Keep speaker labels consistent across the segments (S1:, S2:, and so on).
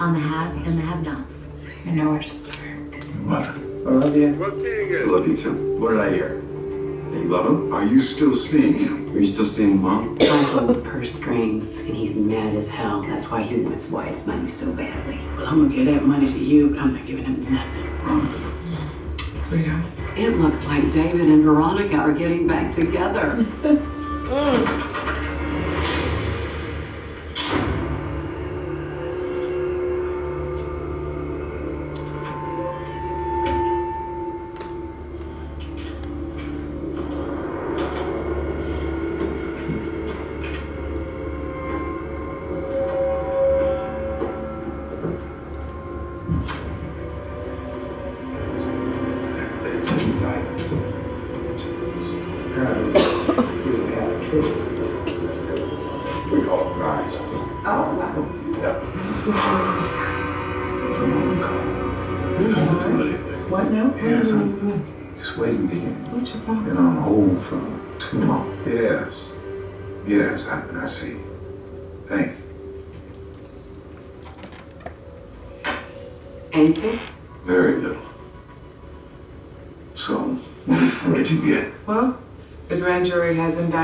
S1: on the haves and the have-nots.
S2: I know where to start.
S3: What?
S4: I love you.
S3: I love you too. What did I hear? That you love him?
S4: Are you still seeing him?
S3: Are you still seeing mom?
S5: I hold purse strings, and he's mad as hell. That's why he wants Wyatt's money so badly.
S6: Well, I'm gonna give that money to you, but I'm not giving him nothing.
S2: Sweetheart.
S5: It looks like David and Veronica are getting back together.
S2: Mm.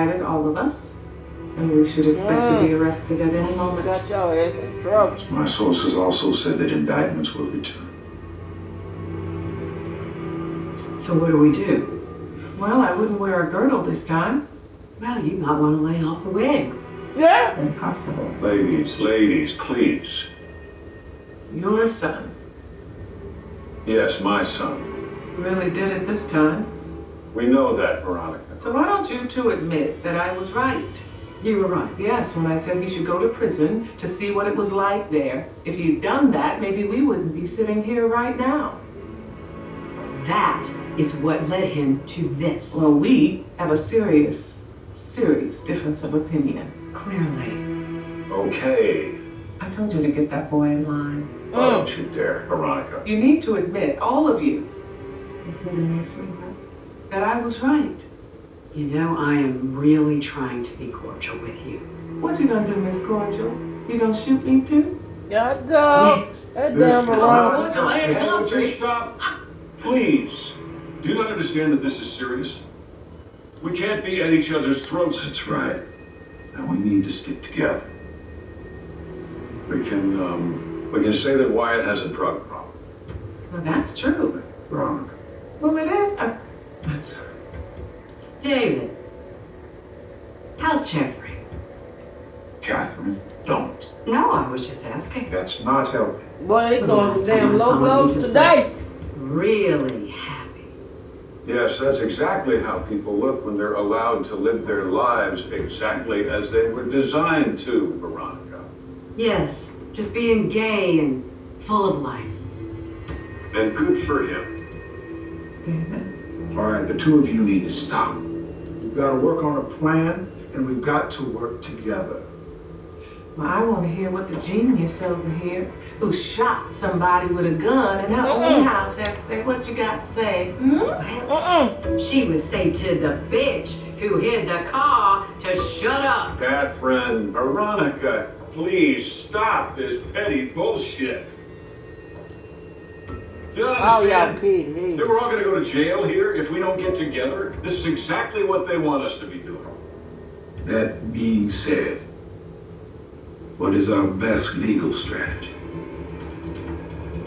S2: Indicted all of us, and we should expect to be arrested at any moment.
S7: Got your ass in trouble.
S4: My sources also said that indictments were returned.
S5: So what do we do?
S2: Well, I wouldn't wear a girdle this time.
S5: Well, you might want to lay off the wigs.
S7: Yeah.
S2: Impossible.
S8: Ladies, ladies, please.
S2: Your son
S8: Yes, my son.
S2: really did it this time.
S8: We know that, Veronica.
S2: So why don't you two admit that I was right?
S5: You were right.
S2: Yes, when I said he should go to prison to see what it was like there. If he'd done that, maybe we wouldn't be sitting here right now.
S5: That is what led him to this.
S2: Well, we have a serious, serious difference of opinion.
S5: Clearly.
S8: Okay.
S2: I told you to get that boy in line.
S8: Why don't you dare, Veronica?
S2: You need to admit, all of you, including me, sweetheart, that I was right.
S5: You know, I am really trying to be cordial with you.
S2: What you gonna do, Miss Cordial? You gonna shoot me too?
S7: God dog.
S5: Yes.
S7: That damn Veronica.
S2: Would you like
S8: Hey, would you stop? Please. Do you not understand that this is serious? We can't be at each other's throats.
S4: That's right. And we need to stick together.
S8: We can, um, we can say that Wyatt has a drug problem.
S2: Well, that's true.
S4: Veronica.
S2: Well, it is. I, I'm sorry.
S5: David. How's Jeffrey?
S4: Catherine, don't.
S5: No, I was just asking.
S4: That's not helping.
S7: Boy, they throwing some damn low
S5: Someone
S7: blows today.
S5: Really happy.
S8: Yes, that's exactly how people look when they're allowed to live their lives exactly as they were designed to, Veronica.
S5: Yes, just being gay and full of life.
S8: And good for him.
S2: David.
S4: All right, the two of you need to stop. We've got to work on a plan, and we've got to work together.
S2: Well, I want to hear what the genius over here, who shot somebody with a gun in her own
S7: Mm-mm.
S2: house, has to say. What you got to say? Hmm?
S7: Uh-uh.
S5: She would say to the bitch who hid the car to shut up.
S8: Catherine, Veronica, please stop this petty bullshit. Do you
S7: Oh, yeah, Pete. He.
S8: That we're all gonna go to jail here if we don't get together? This is exactly what they want us to be doing.
S4: That being said, what is our best legal strategy?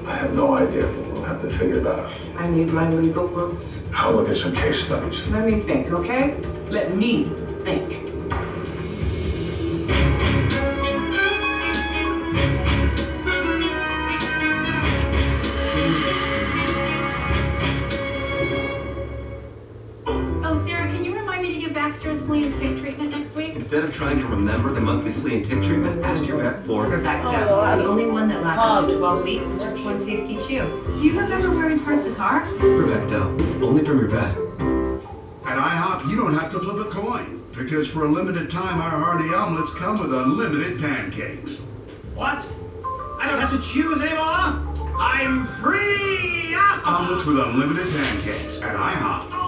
S8: I have no idea, but we'll have to figure it out.
S2: I need my legal books.
S8: I'll look at some case studies.
S2: Let me think, okay? Let me think.
S9: Remember the monthly flea and tick treatment, ask your vet for
S10: Bravecto.
S7: Oh,
S10: the only one that lasts up to 12 weeks with just one tasty chew. Do you remember where we parked the car?
S9: Bravecto. Only from your vet.
S11: At IHOP, you don't have to flip a coin because for a limited time, our hearty omelets come with unlimited pancakes.
S12: What? I don't have to choose anymore? I'm free!
S11: Omelets with unlimited pancakes at IHOP.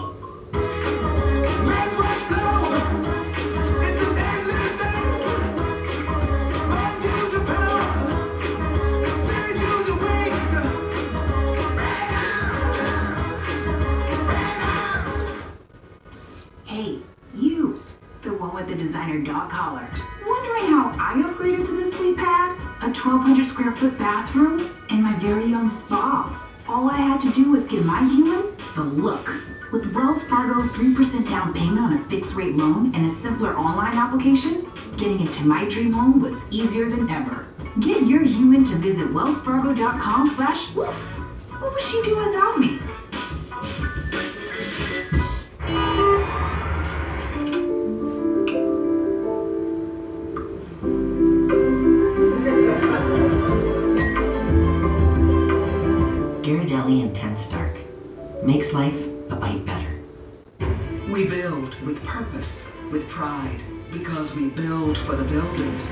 S10: Dog collar. Wondering how I upgraded to this sweet pad? A 1,200 square foot bathroom and my very own spa. All I had to do was give my human the look. With Wells Fargo's 3% down payment on a fixed rate loan and a simpler online application, getting into my dream home was easier than ever. Get your human to visit wellsfargo.com slash woof. What would she do without me?
S13: We build for the builders.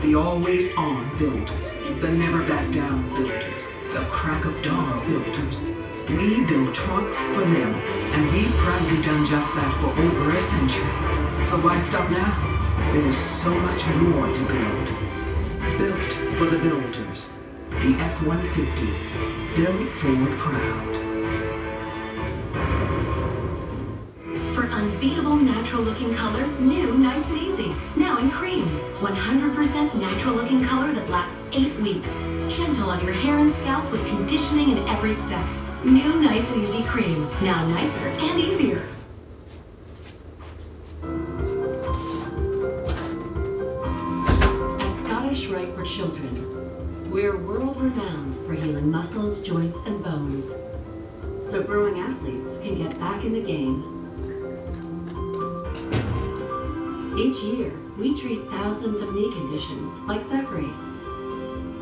S13: The always on builders, the never back down builders, the crack of dawn builders. We build trucks for them, and we've proudly done just that for over a century. So why stop now? There's so much more to build. Built for the builders. The F-150. Built Ford proud.
S14: Unbeatable natural looking color, new Nice and Easy. Now in cream. 100% natural looking color that lasts 8 weeks. Gentle on your hair and scalp with conditioning in every step. New Nice and Easy Cream. Now nicer and easier.
S1: At Scottish Rite for Children, we're world renowned for healing muscles, joints, and bones. So growing athletes can get back in the game. Each year, we treat thousands of knee conditions like Zachary's.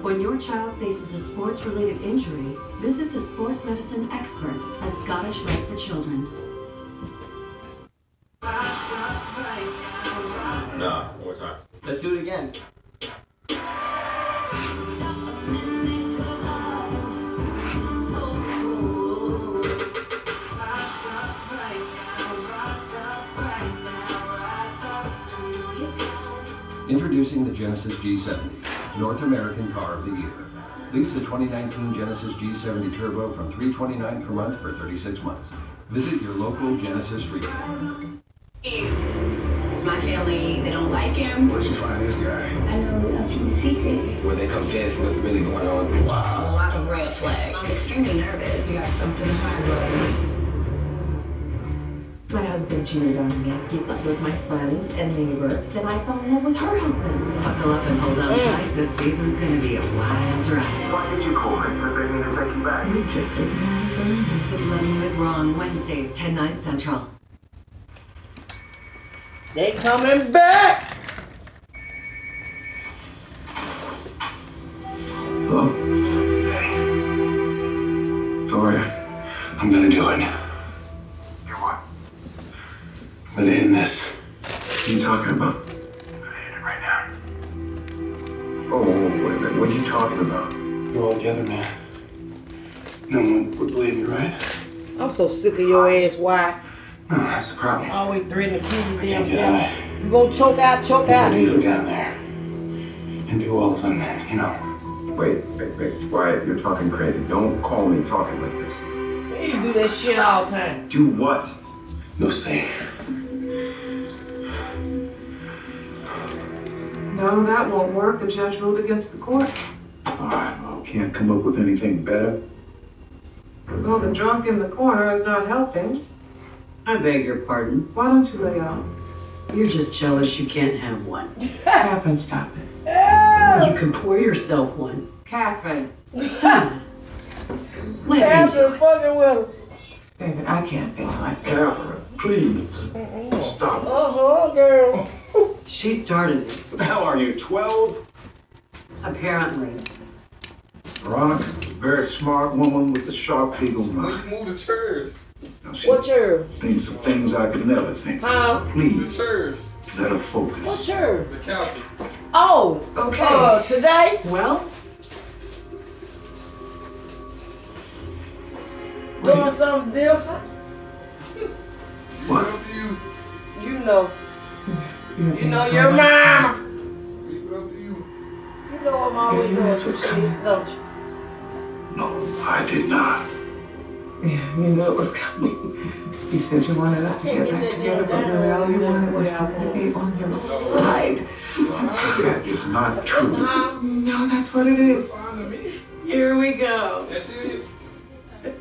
S1: When your child faces a sports related injury, visit the sports medicine experts at Scottish Rite for Children.
S9: Nah, one more time.
S15: Let's do it again.
S16: Introducing the Genesis G70, North American Car of the Year. Lease the 2019 Genesis G70 Turbo from 329 per month for 36 months. Visit your local Genesis retailer.
S10: My family, they don't like him.
S4: Where'd you find this guy?
S10: I know a few secrets.
S9: When they confess what's really going on.
S10: Wow. A lot of red flags. I'm extremely nervous. You got something to hide, brother.
S17: My husband cheated on me. He slept with my friend and neighbor. Then I fell in love with her husband.
S1: Buckle up and hold on
S17: Mm.
S1: tight. This season's gonna be a wild ride.
S9: Why did you call me? Did they mean to take you back?
S17: You're just as mad as I
S1: If loving you is wrong, Wednesdays, 10, 9 central.
S7: They coming back.
S4: Hello? Gloria, I'm gonna do it.
S9: You what?
S4: I'm gonna end this. What are you talking about?
S9: I'm in it right now. Oh, wait a minute. What are you talking about?
S4: Well, the other man. No one would believe me, right?
S7: I'm so sick of your ass. Why?
S4: No, that's the problem.
S7: Always threatening to kill your
S4: I
S7: damn
S4: can't
S7: self. You gonna choke out, choke
S4: I
S7: out
S4: can go
S7: here.
S4: down there and do all of them, you know.
S9: Wait, wait, wait. Wyatt, you're talking crazy. Don't call me talking like this.
S7: You do that shit all the time.
S9: Do what?
S4: You'll see.
S2: No, that won't work. The judge ruled against the court.
S4: All right, well, can't come up with anything better.
S2: Well, the drunk in the corner is not helping.
S1: I beg your pardon.
S2: Why don't you lay off?
S1: You're just jealous you can't have one.
S2: Catherine, stop it.
S1: You can pour yourself one.
S2: Catherine.
S1: Let me
S7: Catherine fucking with him.
S2: David, I can't think like this.
S9: Catherine, please. Stop.
S7: Uh-huh, girl.
S1: She started it,
S8: What the hell are you, 12?
S1: apparently.
S4: Veronica, a very smart woman with a sharp eagle mind.
S18: Move the chairs.
S4: Now, she
S7: What your?
S4: thinks of things I could never think.
S7: How?
S18: The
S4: Please,
S18: chairs.
S4: let her focus.
S7: What your?
S18: The couch.
S7: Oh,
S2: Okay.
S7: uh, today?
S2: Well,
S7: Doing something different?
S4: What?
S18: Up you.
S7: You know.
S2: You're
S7: You know your
S2: nice to me.
S7: mama.
S18: Leave it up you.
S7: You know I'm always
S2: Yeah, you
S7: doing
S2: knew
S7: some
S2: this was
S7: shit,
S2: coming.
S7: don't you?
S4: No, I did not.
S2: Yeah, you knew it was coming. You said you wanted us to get back together, but really all you wanted was for me to be on your side. That's
S4: That is not true.
S2: No, that's what it is. Here we go.
S18: That's it.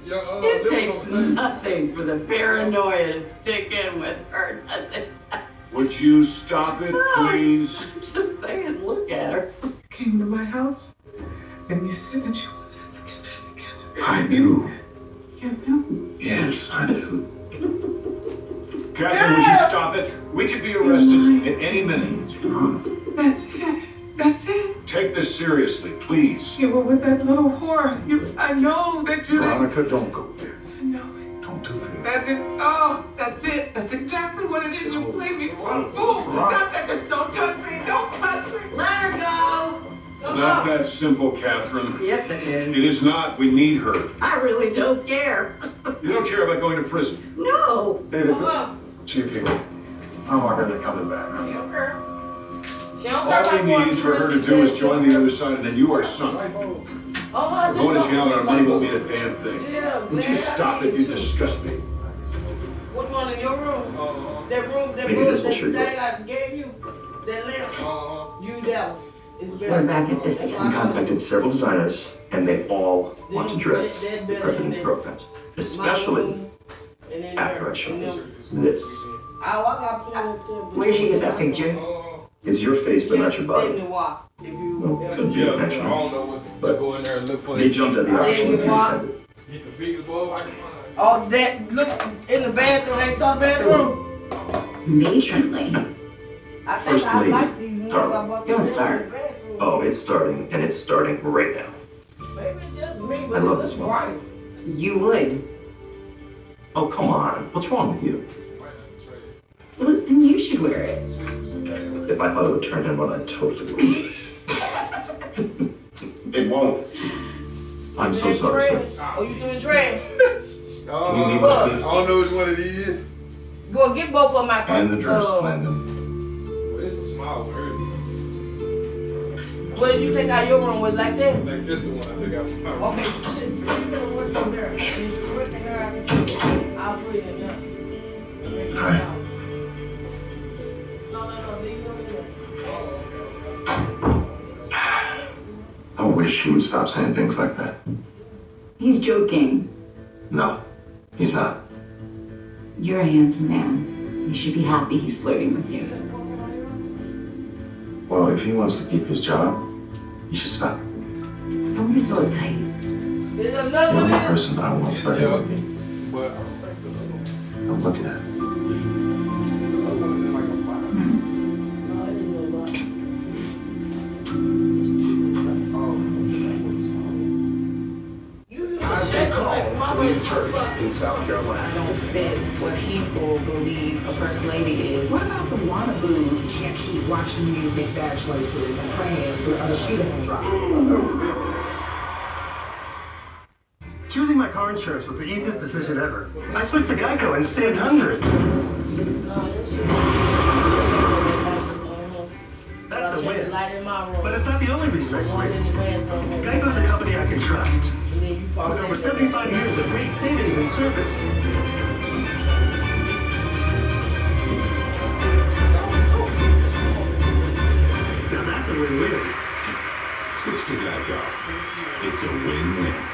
S18: Yo, uh,
S5: It takes
S18: was on tape.
S5: nothing for the paranoia to stick in with her, does it?
S8: Would you stop it, please?
S5: I'm just saying, look at her.
S2: Came to my house and you said that you wanted us to get back together.
S4: I do.
S2: You knew.
S4: Yes, I do.
S8: Catherine, would you stop it? We could be arrested at any minute.
S2: That's it. That's it.
S8: Take this seriously, please.
S2: You were with that little whore. You, I know that you.
S8: Veronica, don't go there.
S2: That's it. Oh, that's it. That's exactly what it is. You played me for a fool. That's it. Just don't touch me. Don't touch me.
S5: Let her go.
S8: It's not that simple, Catherine.
S5: Yes, it is.
S8: It is not. We need her.
S5: I really don't care.
S8: You don't care about going to prison.
S5: No.
S8: David, Chief here. I want her to coming back.
S7: She don't
S8: All
S7: care
S8: we
S7: about
S8: need
S7: going
S8: for her to
S7: to
S8: do is join the other side, and then you are sunk.
S7: Oh, I just
S8: Going to
S7: want
S8: jail and our money won't
S7: somebody-
S8: mean a damn thing.
S7: Yeah,
S8: Would you
S7: man, I
S8: stop it? You disgust me.
S7: Which one in your room? Uh-huh. That room, that
S8: Maybe
S7: book, that thing
S8: you.
S7: I gave you, that lamp. Uh-huh. You that one. It's better.
S3: We're back at this
S7: That's
S3: We
S7: I
S3: contacted several designers, and they all want to dress
S7: That- that better
S3: President's
S7: than
S3: girlfriends,
S7: My
S3: especially
S7: room, and then
S3: after I show this.
S7: them-
S3: This
S7: Oh, I got put up there.
S3: Where'd you get that uh-huh.
S7: it's-
S3: picture? is your face, but not your
S7: Yeah,
S3: body.
S7: Sydney Walk. If you
S3: Well, could be
S18: Yeah, I
S3: actually.
S18: don't know what to, to
S3: But
S18: go in there and look for.
S3: They jumped at the opportunity to send it.
S18: Get the biggest bulb I can find.
S7: Oh, that, look, in the bathroom, they saw the bathroom.
S3: Matronly.
S7: I think
S3: First
S7: I
S3: lady,
S7: like these ones I
S3: darling.
S7: bought.
S3: You wanna
S7: them
S3: start?
S7: in the.
S3: Oh, it's starting, and it's starting right now.
S7: Maybe just me,
S3: I
S7: but it
S3: love this one.
S7: bright.
S3: You would. Oh, come on. What's wrong with you? Well, then you should wear it. If I thought it would turn in what I totally would. it won't. I'm so
S7: Doing
S3: sorry, sir.
S7: Oh, you doing dread?
S18: Oh,
S3: Can you leave
S18: I
S3: us, please?
S18: don't know which one it is.
S7: Go get both of my.
S3: And the dress,
S7: uh,
S3: Landon.
S18: But it's a small one.
S7: What did you take out your room with like that?
S18: I think this the one I took out my room.
S7: Okay, shit, you finna work in there. If you work in there, I can- I'll put it in there.
S3: All right.
S7: No, no, no, leave it over there.
S3: I wish he would stop saying things like that.
S17: He's joking.
S3: No, he's not.
S17: You're a handsome man. You should be happy he's flirting with you.
S3: Well, if he wants to keep his job, he should stop.
S17: Don't be so uptight.
S7: There's
S3: The
S7: another
S3: only
S7: one.
S3: person I want
S18: Yes,
S3: flirting
S18: yeah.
S3: with me,
S18: But
S3: I'm looking at.
S19: South Carolina. don't fit what people believe a first lady is. What about the wannabes who can't keep watching you make bad choices and praying for other shoe doesn't drop?
S15: Choosing my car insurance was the easiest decision ever. I switched to Geico and saved hundreds. 75 years of great savings and service. Now that's a win-win.
S10: Switch to Geico. It's a win-win.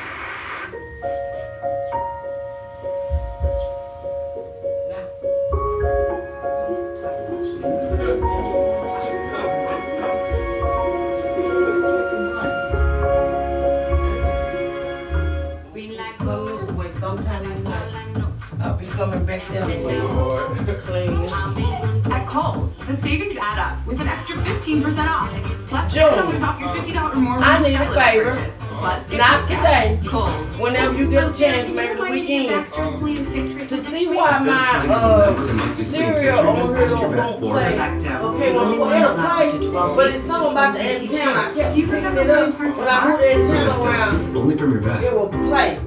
S7: Play, but it's something about the antenna. I kept picking it up. When I moved the antenna around,
S10: Only from your back.
S7: it
S10: vet.
S7: will play.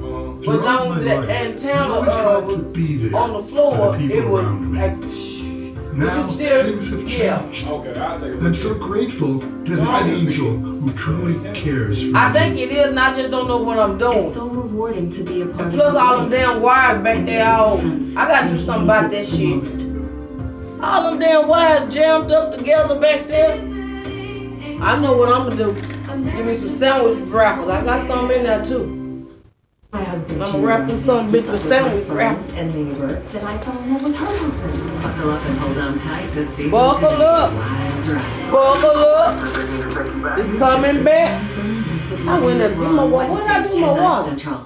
S7: But long as the antenna uh, was on the floor, it would like,
S11: Now
S7: still-
S11: things have changed.
S7: yeah.
S20: Okay, I'll take it.
S11: I'm so grateful to the angel who truly cares for
S7: I
S11: me.
S7: think it is, and I just don't know what I'm doing.
S1: It's so rewarding to be a part
S7: And
S1: of
S7: plus
S1: this
S7: all them damn wires back there, all I gotta do something about that shit. All them damn wires jammed up together back there. I know what I'm gonna do. Give me some sandwich wrappers. I got some in there too.
S21: My husband.
S7: I'm gonna wrap them some bitch with sandwich wrappers.
S21: And neighbor. Then I fell in love husband.
S1: Buckle up and hold on tight. This season's
S7: Buckle
S1: gonna be
S7: up.
S1: a wild ride.
S7: Buckle up. It's coming back. I went and do my water. When I do my water?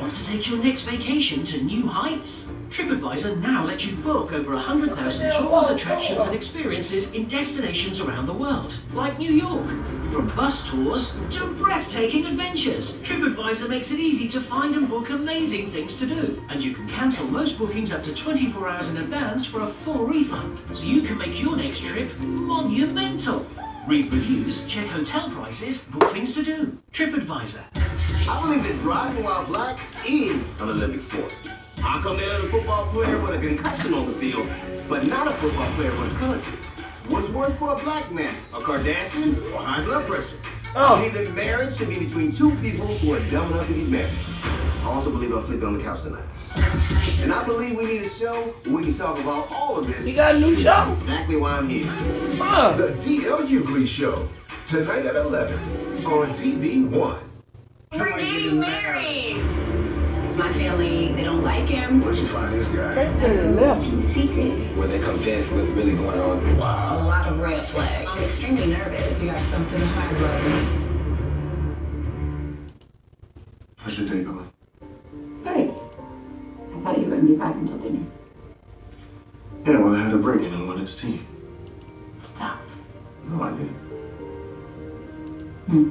S22: Want to take your next vacation to new heights? TripAdvisor now lets you book over 100,000 tours, attractions, and experiences in destinations around the world, like New York. From bus tours to breathtaking adventures, TripAdvisor makes it easy to find and book amazing things to do. And you can cancel most bookings up to 24 hours in advance for a full refund, so you can make your next trip monumental. Read reviews, check hotel prices, book things to do. TripAdvisor.
S23: I believe that driving while black is an Olympic sport. How come there's a football player with a concussion on the field, but not a football player with conscious? What's worse for a black man, a Kardashian or high blood pressure? Oh. I believe that marriage should be between two people who are dumb enough to get married. I also believe I'm sleeping on the couch tonight. And I believe we need a show where we can talk about all of this.
S7: You got a new show?
S23: Exactly why I'm here.
S3: The D.L. Hughley Show. Tonight at 11 on TV One.
S24: We're getting married. My family, they don't like him.
S23: Where'd you find this guy?
S24: Secret.
S23: Where they confess what's really going on. Wow.
S24: A lot of red flags. I'm extremely nervous. You got something to hide, brother.
S4: How's your day going?
S17: Hey, I thought you wouldn't be back until dinner.
S4: Yeah, well, I had a break and I wanted to see you.
S17: Stop.
S4: No, I didn't.
S17: Hmm.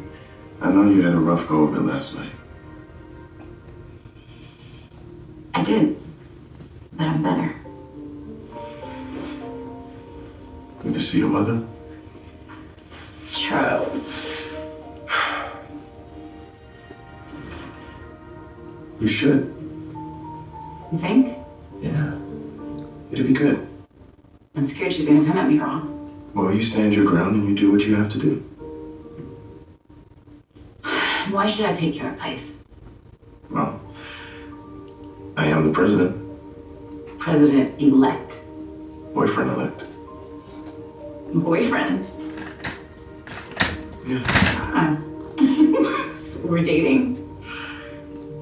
S4: I know you had a rough go of it last night.
S17: Did. But I'm better.
S4: Did you see your mother?
S17: Charles.
S4: You should.
S17: You think?
S4: Yeah. It'd be good.
S17: I'm scared she's gonna come at me wrong.
S4: Well, you stand your ground and you do what you have to do.
S17: Why should I take your advice?
S4: I am the president,
S17: President elect.
S4: boyfriend elect.
S17: Boyfriend.
S4: Yeah.
S17: Uh, we're dating.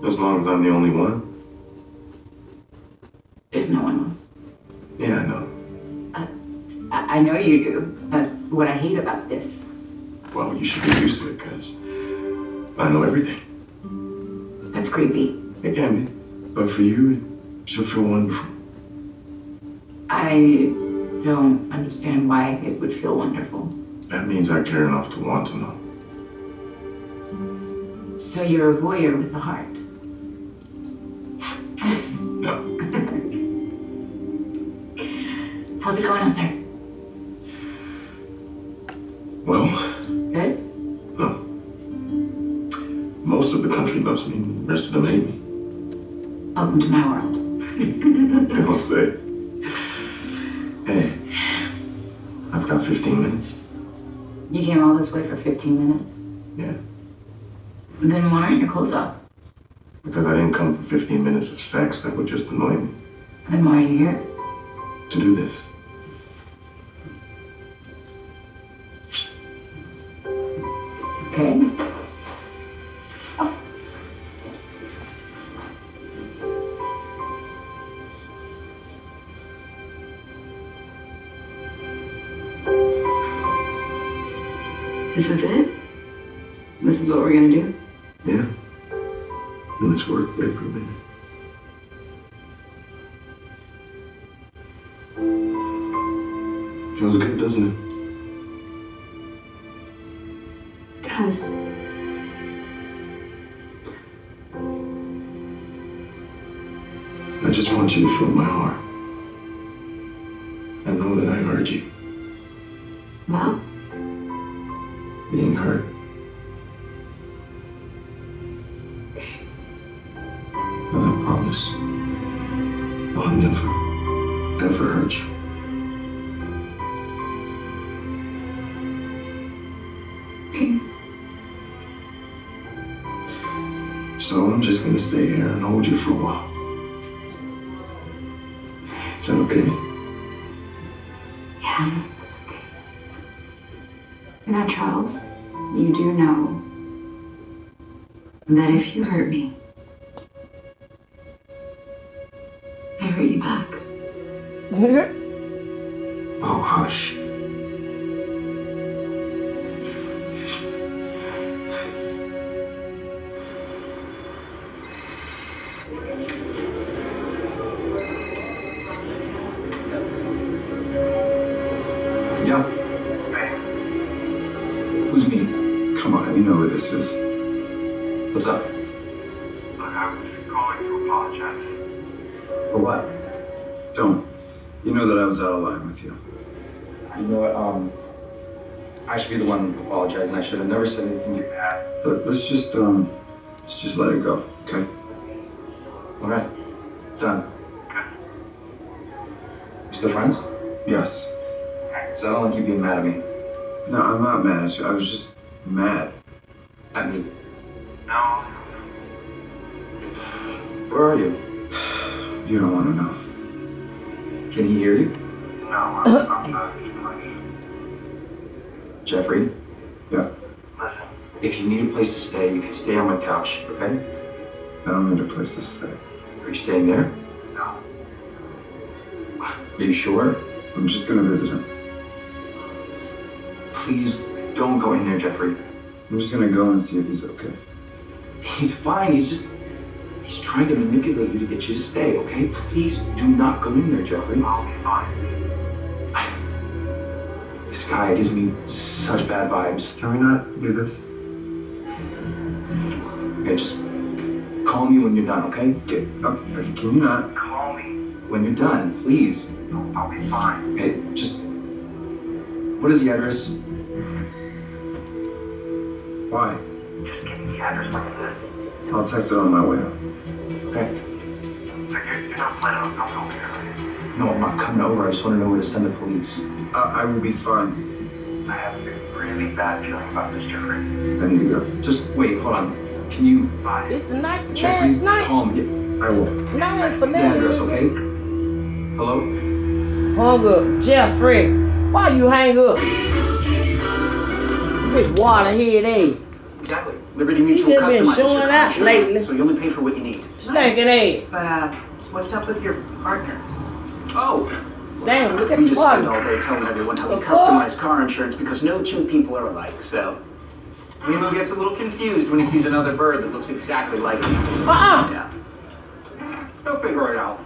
S4: As long as I'm the only one.
S17: There's no one else.
S4: Yeah, I know.
S17: I, I know you do. That's what I hate about this.
S4: Well, you should get used to it because I know everything.
S17: That's creepy.
S4: It can be. But for you, it should feel wonderful.
S17: I don't understand why it would feel wonderful.
S4: That means I care enough to want to know.
S17: So you're a voyeur with a heart.
S4: No.
S17: How's it going out there?
S4: Well,
S17: Good?
S4: no. Most of the country loves me, the rest of them hate.
S17: Welcome to my world.
S4: Don't say. Hey, I've got 15 minutes.
S17: You came all this way for 15 minutes?
S4: Yeah.
S17: Then why aren't your clothes off?
S4: Because I didn't come for 15 minutes of sex. That would just annoy me.
S17: Then why are you here?
S4: To do this.
S17: Okay. This is it? This is what we're gonna do?
S4: Yeah. And it's worked great for me. Feels good, doesn't it?
S17: Does.
S4: I just want you to feel my heart. That
S17: if you hurt me, I hurt you back.
S9: Oh, hush. Yeah. Who's me? Come on, you know who this is. What's up?
S25: I was calling to apologize.
S9: For what? Don't. You know that I was out of line with you.
S15: You know what? Um, I should be the one apologizing. I should have never said anything.
S9: But let's just um, let's just let it go, okay?
S15: All right, done. You still friends?
S9: Yes.
S15: Sound like you being mad at me.
S9: No, I'm not mad at you. I was just mad.
S15: You
S9: don't want to know.
S15: Can he hear you?
S25: No, I'm, I'm not at this place.
S15: Jeffrey?
S9: Yeah.
S25: Listen,
S15: If you need a place to stay, you can stay on my couch, okay?
S9: I don't need a place to stay.
S15: Are you staying there?
S25: no.
S15: Are you sure?
S9: I'm just gonna visit him.
S15: Please don't go in there, Jeffrey.
S9: I'm just gonna go and see if he's okay.
S15: He's fine. He's just. He's trying to manipulate you to get you to stay, okay? Please do not go in there, Jeffrey.
S25: I'll be fine.
S15: This guy gives me such bad vibes.
S9: Can we not do this?
S15: Okay, just call me when you're done, okay?
S9: Get okay, can you not?
S25: Call me.
S15: When you're done, please.
S25: No, I'll be fine.
S15: Okay, just. What is the address?
S9: Why?
S25: Just give me the address like this.
S9: I'll text it on my way out.
S15: Okay.
S25: So you're, you're not planning on coming over here, are you?
S15: No, I'm not coming over. I just want to know where to send the police.
S9: I, I will be fine.
S25: I have a really bad feeling about this, Jeffrey.
S9: I need to go.
S15: Just wait, hold on. Can you.
S25: Bye.
S7: It's the night, the
S15: Jeffrey,
S7: last night.
S15: call me.
S9: I will.
S7: Not ain't for
S15: The address, okay? Hello?
S7: Hung up. Jeffrey, why you hang up? Big waterhead, eh?
S15: Exactly. Liberty
S7: You
S15: Mutual
S7: just been
S15: customizes
S7: showing
S15: your
S7: out
S15: car
S7: lately.
S15: So you only pay for what you need.
S7: Stinking eh?
S26: But uh, what's up with your partner?
S15: Oh!
S7: Damn, look at
S15: we
S7: the
S15: just spend
S7: water.
S15: all day telling everyone how
S7: The
S15: we
S7: fuck?
S15: customize car insurance because no two people are alike, so. LiMu gets a little confused when he sees another bird that looks exactly like him.
S7: Uh-uh.
S15: Yeah. He'll figure it out.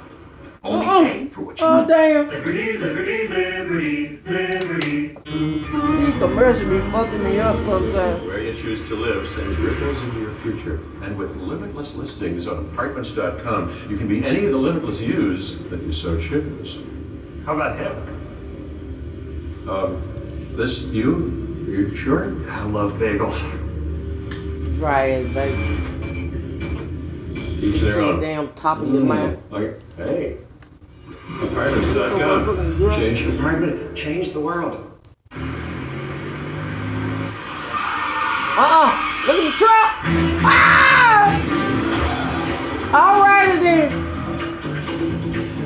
S15: Only
S7: Uh-uh.
S15: for what you
S7: Oh,
S15: need.
S7: damn.
S27: Liberty, liberty, liberty, liberty.
S7: These commercials be fucking me up sometimes.
S8: Where you choose to live sends ripples into your future. And with limitless listings on apartments.com, you can be any of the limitless yous that you so choose.
S27: How about him?
S8: Um, this you? You sure?
S27: I love bagels.
S7: Dry ass baby.
S8: Each
S7: To
S8: their own.
S7: damn top of your mouth.
S8: Like, hey. Apartments.com. Change your
S27: Apartment, change the world.
S7: Uh-uh. Look at the truck. Ah! All righty then.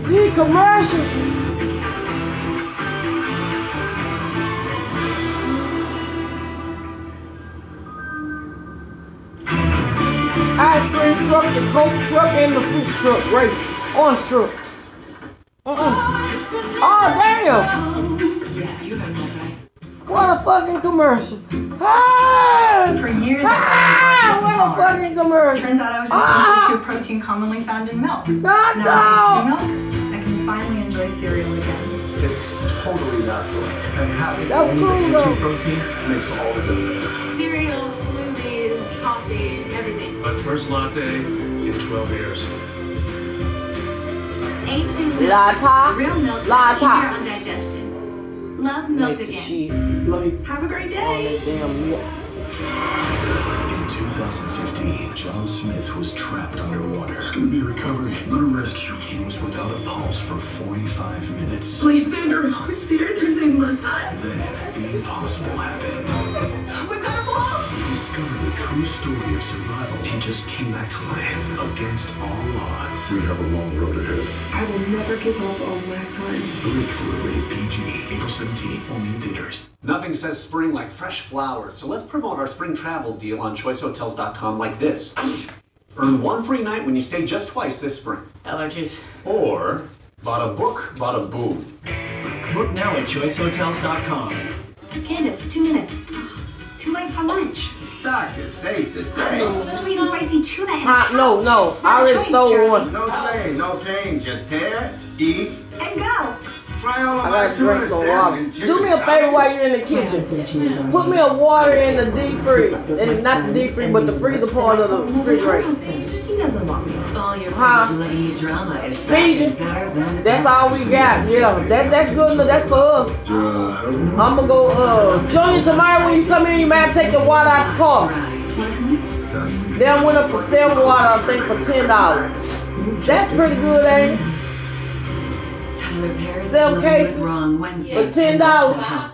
S7: These commercials. Ice cream truck, the coke truck, and the fruit truck race. Orange truck. Uh-uh. Oh, damn.
S28: Yeah, you heard that right.
S7: What a fucking commercial. Ah!
S29: For years,
S7: Ah,
S29: I
S7: what
S29: thought
S7: a fucking commercial.
S29: Turns out I was just
S7: Ah!
S29: allergic to a protein commonly found in milk.
S7: God
S29: now
S7: no.
S29: that I use milk, I can finally enjoy cereal again.
S8: It's totally natural. And having
S7: That's
S8: only
S7: cool,
S8: the
S7: though.
S8: into protein makes all the difference.
S10: Cereal, smoothies, coffee, everything.
S27: My first latte in 12 years.
S10: A2.
S7: Latte.
S10: Real milk.
S7: Latte.
S10: Easier. Love milk
S7: Make
S10: again.
S7: shit.
S10: Have a great day.
S7: that damn milk.
S30: In 2015, John Smith was trapped underwater.
S9: Scooby recovery, not a rescue.
S30: He was without a pulse for 45 minutes.
S5: Please send her Holy Spirit to save my son.
S30: Then the impossible happened.
S5: We've got a boss.
S30: He discovered the
S31: true story of survival. He just came back to life. Against all odds.
S32: We have a long road ahead.
S31: I will never give up on my son. Breakthrough rated PG. April 17th, only in theaters.
S33: Nothing says spring like fresh flowers, so let's promote our spring travel deal on choicehotels.com like this. Earn one free night when you stay just twice this spring.
S22: Allergies.
S33: Or, bada book, bada boom.
S22: Book now at choicehotels.com.
S34: Candace, two minutes. Too late for lunch.
S23: Stock is safe today.
S34: Sweet and spicy tuna and
S7: Huh? No, no. I already stole one.
S23: No pain, no pain. Just tear, eat,
S34: and go.
S23: Try all of
S7: I
S23: my
S7: gotta drink some water. Do me a favor while you're in the kitchen. Put me a water in the deep freeze. And not the deep freeze, but the freezer part of the refrigerator.
S1: He doesn't want me. All your
S7: Huh?
S1: drama is
S7: Fiji.
S1: better than the
S7: That's all we got. Yeah, that, that's good enough. That's for us. I'm gonna go, uh, Junior, tomorrow when you come in, you might have to take the water out the car. Then went up to seven water, I think, for ten dollars. That's pretty good, ain't it?
S1: Tyler Perry
S7: Seven
S1: Living
S7: cases
S1: Wrong Wednesday.
S7: for ten dollars. Huh?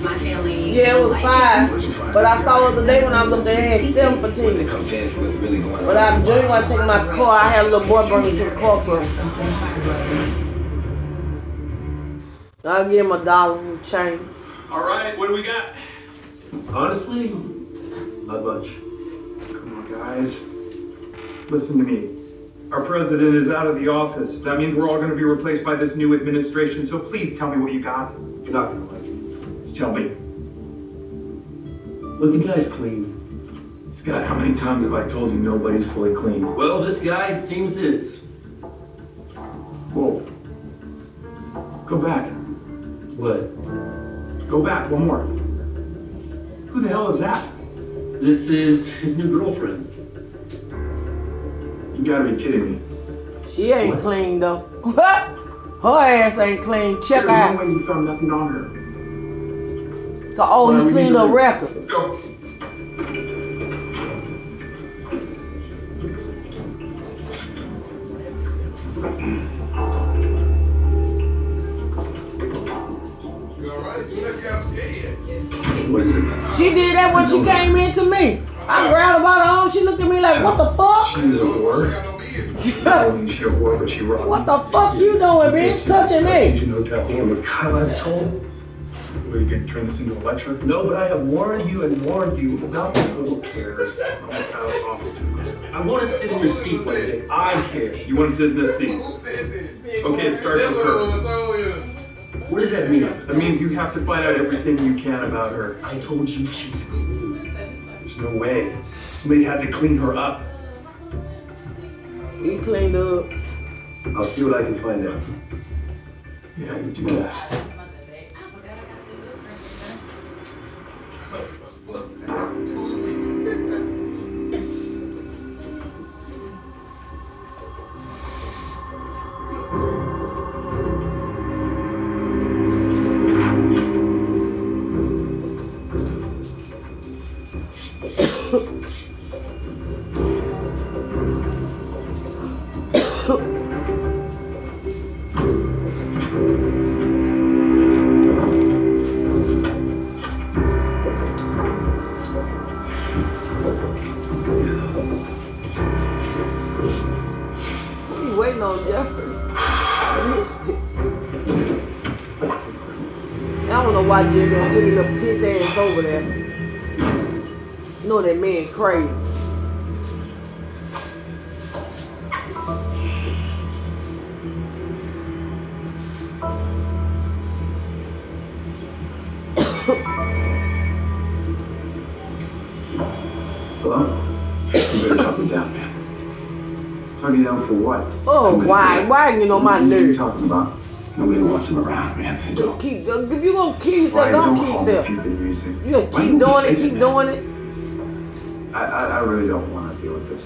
S1: My family.
S7: Yeah, it was five. But I saw the other day when I looked, they had seven for ten.
S35: Confess what's really going
S7: But I'm Junior gonna take my car. I had a little boy bring me to the car first. I'll give him a dollar and change.
S4: All right, what do we got? Honestly, not much.
S9: Come on, guys. Listen to me. Our president is out of the office. That means we're all going to be replaced by this new administration. So please tell me what you got. You're not going to like it. Just tell me.
S4: Look, the guy's clean.
S9: Scott, how many times have I told you nobody's fully clean?
S4: Well, this guy, it seems, is.
S9: Whoa. Go back.
S4: What?
S9: Go back. One more. Who the hell is that?
S4: This is his new girlfriend.
S9: You gotta be kidding me.
S7: She ain't clean though. What? her ass ain't clean. Check
S9: There's no
S7: out.
S9: way you found nothing on her.
S7: So, oh,
S9: Well,
S7: he
S9: we
S7: cleaned
S9: need
S7: her
S9: to-
S7: record.
S9: Let's go.
S32: What is it?
S7: She did that when she came in to me. I grabbed her by the arm. She looked at me like, what the fuck?
S9: She's a whore. I wasn't sure what, but she rocked.
S7: What the fuck you doing, bitch? Touching me.
S9: You know, Damn it, Kyle, I've told. What, are you gonna turn this into a lecture?
S4: No, but I have warned you and warned you about the little cares.
S9: Almost out of office.
S4: I want to sit in your seat one day. I care.
S9: You wanna sit in this seat? Okay, it starts with her.
S4: What does that mean?
S9: That means you have to find out everything you can about her.
S4: I told you she's clean.
S9: There's no way. Somebody had to clean her up.
S7: He cleaned up.
S4: I'll see what I can find out.
S9: Yeah, you do that.
S7: Crazy.
S9: Hello? You better talk me down, man. Talk me down for what?
S7: Oh, why? Why you know my
S9: What are you talking about? Nobody wants him around, man. They don't.
S7: Keep, uh, if you gonna kill yourself, don't kill yourself.
S9: You,
S7: you gonna keep doing it, keep doing it.
S9: Really don't want to deal with this.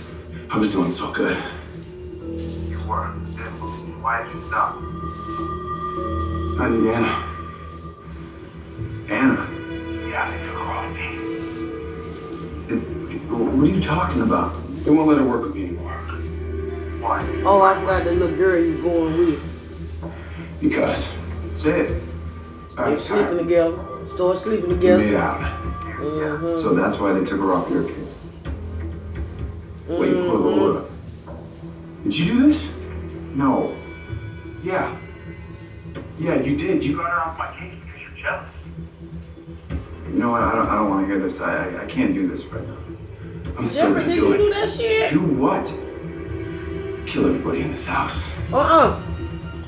S9: I was doing so good.
S25: You were. Then why did you stop?
S9: I need Anna. Anna?
S25: Yeah, they took her off me.
S9: What are you talking about? They won't let her work with me anymore.
S25: Why?
S7: Oh, I forgot the little girl you're going with.
S9: Because. Say it.
S7: They sleeping together. Start sleeping together.
S9: Made out. Mm-hmm. So that's why they took her off your case. Wait, hold on, hold on. Did you do this? No. Yeah. Yeah, you did. You
S25: got her off my case because you're jealous.
S9: You know what? I don't. I don't want to hear this. I. I, I can't do this right now. I'm still
S7: Jeffrey,
S9: gonna
S7: did
S9: do
S7: you
S9: it.
S7: do that shit?
S9: Do what? Kill everybody in this house.
S7: Uh-uh.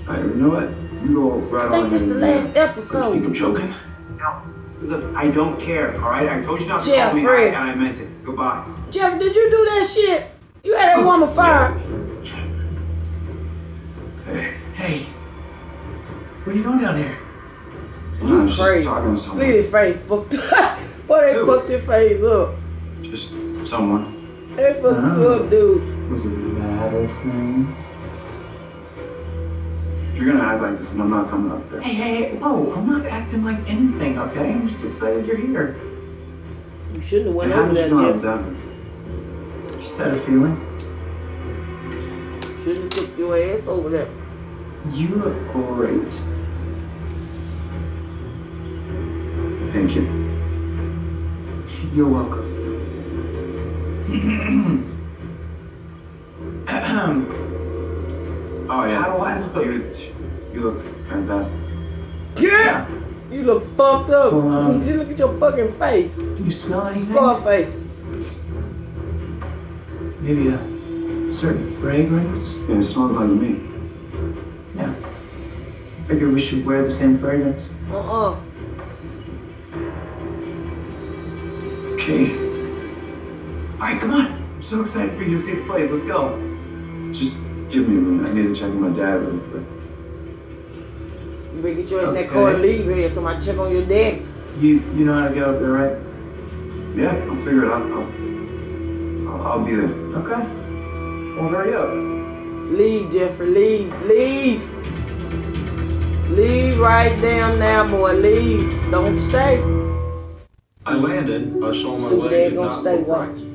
S9: I, you know what? You go right
S7: I think
S9: on
S7: this
S9: in
S7: the
S9: there.
S7: last episode.
S9: Think I'm joking? No. Look, I don't care. All right. I told you not to
S7: Yeah,
S9: call me, and I meant it. Goodbye.
S7: Jeff, did you do that shit? You had that woman fired.
S9: Hey.
S4: Hey. What are you doing down here?
S9: I was just
S7: crazy.
S9: talking to someone.
S7: Look
S9: someone.
S7: at his face fucked up. Why they fucked his face up?
S9: Just someone.
S7: They fucked you up, dude.
S9: Was it Madison? If you're gonna act like this, and I'm not coming up there.
S4: Hey, hey, hey, whoa, I'm not acting like anything, okay? I'm just excited you're here.
S7: You shouldn't have went
S9: How
S7: over
S9: did
S7: there,
S9: you
S7: Jeff.
S9: that?
S4: Just had a feeling.
S7: Shouldn't have took your ass over there.
S9: You look great. Thank you.
S4: You're welcome.
S9: Oh yeah.
S4: How do I look?
S9: You, you look fantastic.
S7: Yeah. You look fucked up.
S4: Um,
S7: Just look at your fucking face.
S4: Do you smell anything?
S7: Scar face.
S4: Maybe a certain fragrance?
S9: Yeah, it smells like me.
S4: Yeah. I figure we should wear the same fragrance.
S7: Uh-uh.
S9: Okay.
S4: Alright, come on. I'm so excited for you to see the place. Let's go.
S9: Just give me a minute. I need to check with my dad really quick.
S7: You better get your ass in that car and leave here till I check on your dad.
S4: You you know how to get up there, right?
S9: Yeah, I'll figure it out. I'll, I'll, I'll be there.
S4: Okay. Well, hurry up.
S7: Leave, Jeffrey. Leave. Leave. Leave right down now, boy. Leave. Don't stay.
S36: I landed, I saw my
S7: Stupid
S36: leg
S7: ass
S36: did
S7: gonna
S36: not
S7: stay
S36: look right.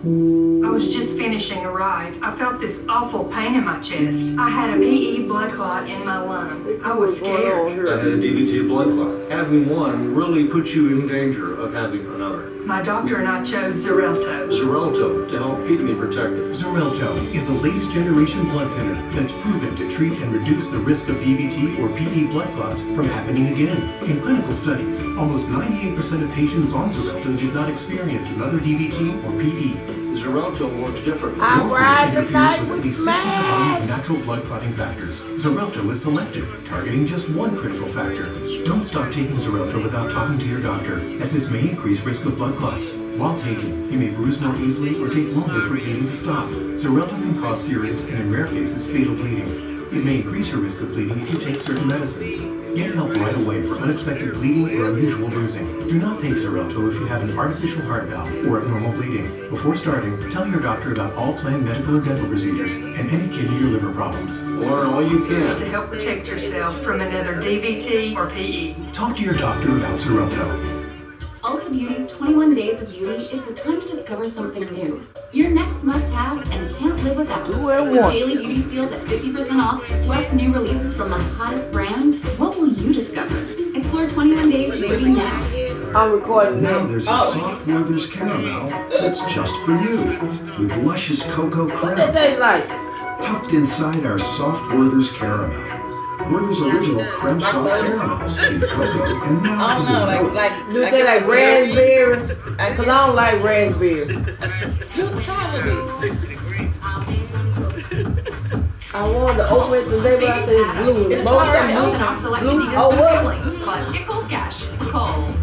S37: I was just finishing a ride. I felt this awful pain in my chest. I had a PE blood clot in my lung. I was scared.
S36: I had a DVT blood clot. Having one really puts you in danger of having another.
S37: My doctor and I chose Xarelto.
S36: Xarelto to help keep me protected.
S35: Xarelto is a latest generation blood thinner that's proven to treat and reduce the risk of DVT or PE blood clots from happening again. In clinical studies, almost 98% of patients on Xarelto did not experience another DVT or PE.
S36: Xarelto works differently.
S7: I
S35: Warfarin
S7: ride the night
S35: with
S7: with
S35: least six of the body's
S7: Smash.
S35: natural blood clotting factors. Xarelto is selective, targeting just one critical factor. Don't stop taking Xarelto without talking to your doctor, as this may increase risk of blood clots. While taking, you may bruise more easily or take longer for bleeding to stop. Xarelto can cause serious and in rare cases fatal bleeding. It may increase your risk of bleeding if you take certain medicines. Get help right away for unexpected bleeding or unusual bruising. Do not take Xarelto if you have an artificial heart valve or abnormal bleeding. Before starting, tell your doctor about all planned medical or dental procedures and any kidney or liver problems.
S36: Learn all you can To
S37: help protect yourself from another DVT or. PE.
S35: Talk to your doctor about Xarelto.
S17: Ulta Beauty's 21 Days of Beauty is the time to discover something new. Your next must-haves and can't live without.
S7: Do what I
S17: With daily beauty steals at 50% off, plus new releases from the hottest brands, what will you discover? Explore 21 Days of Beauty now.
S7: I'm recording
S3: Now
S7: that.
S3: there's a oh. soft Werther's caramel that's just for you, with luscious cocoa
S7: What that
S3: crème
S7: taste like?
S3: tucked inside our soft Werther's caramel. Werther's original creme soft caramels in cocoa and now
S7: I don't know, like, like, do it taste like raspberry? Cause I don't like raspberry.
S10: You tired of me.
S7: I wanted to open it today, but I said it's blue.
S10: It's
S7: Both
S10: already
S7: of
S10: open.
S7: them
S10: I'll select
S7: blue. Oh, what?
S10: Family. Plus, get Kohl's Cash. Kohl's.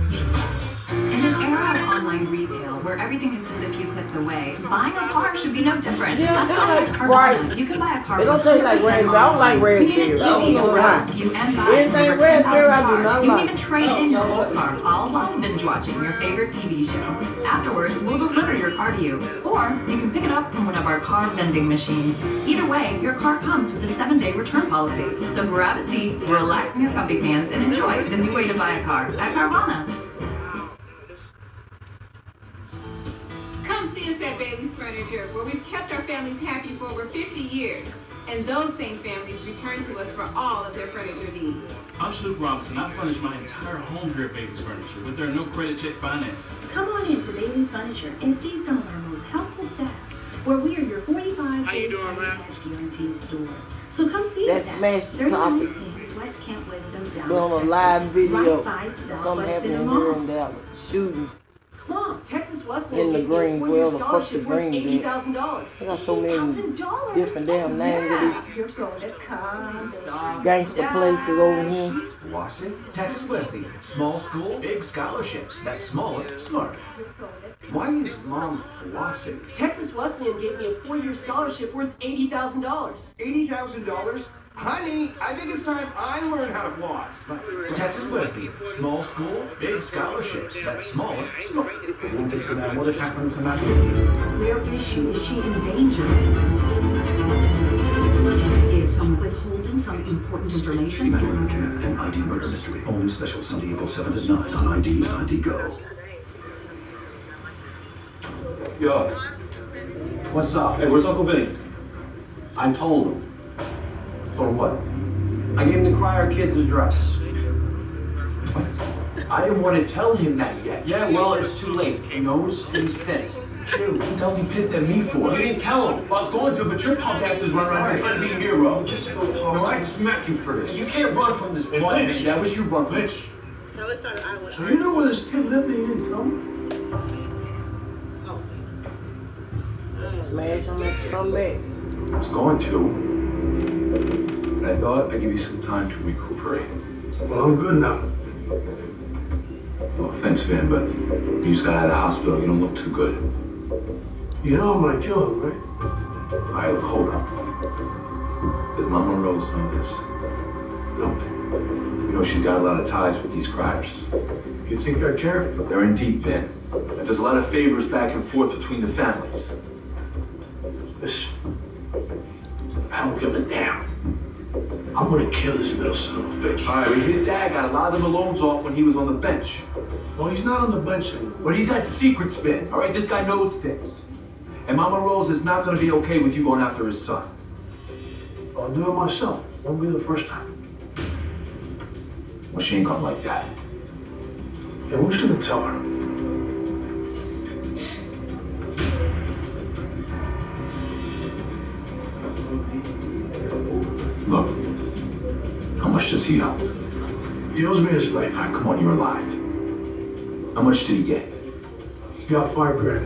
S10: Online retail where everything is just a few clicks away, buying a car should be no different.
S7: Yeah,
S10: That's
S7: it
S10: why
S7: tastes
S10: at Carvana. You can buy a car
S7: It don't taste like
S10: 100%
S7: raspberry. I don't like
S10: online. We made it
S7: raspberry. I don't know why.
S10: view, and buy
S7: Anything raspberry,
S10: 10,000
S7: I do not
S10: You can even trade in your old car, all while binge watching your favorite TV show. Afterwards, we'll deliver your car to you, or you can pick it up from one of our car vending machines. Either way, your car comes with a seven-day return policy. So grab a seat, relax in your comfy pants, and enjoy the new way to buy a car at Carvana.
S38: Come see us at Bailey's Furniture, where we've kept our families happy for over 50 years. And those same families return to us for all of their furniture needs.
S39: I'm Snoop Robinson. I furnish my entire home here at Bailey's Furniture, but there are no credit check financing.
S10: Come on into Bailey's Furniture and see some of our most helpful staff, where we are your 45 day match guaranteed store. So come see
S7: That's
S10: us at
S7: smashed
S10: 3110 West Camp Wisdom,
S7: Doing a live video.
S10: right by
S7: Something
S10: Southwest
S7: happening here in Dallas. Shooting.
S10: Come on, Texas Wesleyan
S7: In the
S10: gave me a
S7: Greens,
S10: four-year
S7: well, the fuck the
S10: scholarship worth
S7: Greens at?
S10: $80,000.
S7: They got so many
S10: $80,000?
S7: different damn names
S10: Yeah,
S7: of
S10: you're going to come.
S7: these gangster places over here.
S22: Washington, Texas Wesleyan. Small school, big scholarships. That's smaller, smarter. Why is mom flossing?
S38: Texas Wesleyan gave me a four-year scholarship worth $80,000.
S22: $80,000? Honey, I think it's time I learn how to floss. But Texas Wesleyan. Small school, big scholarships. That's smaller, smarter.
S27: What has happened to Maggie?
S17: Where is she? Is she in danger? Is someone withholding some important information?
S40: Madeline McCann, an ID murder mystery. All new special Sunday, April 7 to 9 on ID and ID Go.
S9: Yo. What's up? Hey, where's Uncle Vinny? I told him. For what? I gave him the Cryer kid's address. What? I didn't want to tell him that yet. Yeah, well, it's too late. He knows and he's pissed. True. What the hell's he pissed at me for? You didn't tell him. I was going to, but your punk ass is running around here trying to be a hero. Just go talk. No, I smack you for this. You can't run from this blood.
S27: Mitch.
S9: That was you run from Mitch.
S27: So let's start I So you know where this kid lived and you didn't tell me?
S7: Smash them and come back.
S9: I was going to. But I thought I'd give you some time to recuperate.
S27: Well, I'm good now.
S9: No offense, Vin, but you just got out of the hospital. You don't look too good.
S27: You know I'm gonna kill him, right?
S9: All right, look, hold on. Does Mama Rose know this?
S27: No.
S9: You know she's got a lot of ties with these Cryers.
S27: You think I care?
S9: But they're in deep, Vin. And there's a lot of favors back and forth between the families.
S27: Listen, I don't give a damn. I'm gonna kill this little son of a bitch.
S9: All right, but his dad got a lot of the Malones off when he was on the bench.
S27: Well, he's not on the bench anymore.
S9: But he's got secrets, Vin. All right, this guy knows things. And Mama Rose is not going to be okay with you going after his son.
S27: I'll do it myself. Won't be the first time.
S9: Well, she ain't gonna like that.
S27: Yeah, who's gonna tell her?
S9: He?
S27: He owes me his life.
S9: Ah, come on, you're alive. How much did he get?
S27: He got five grand.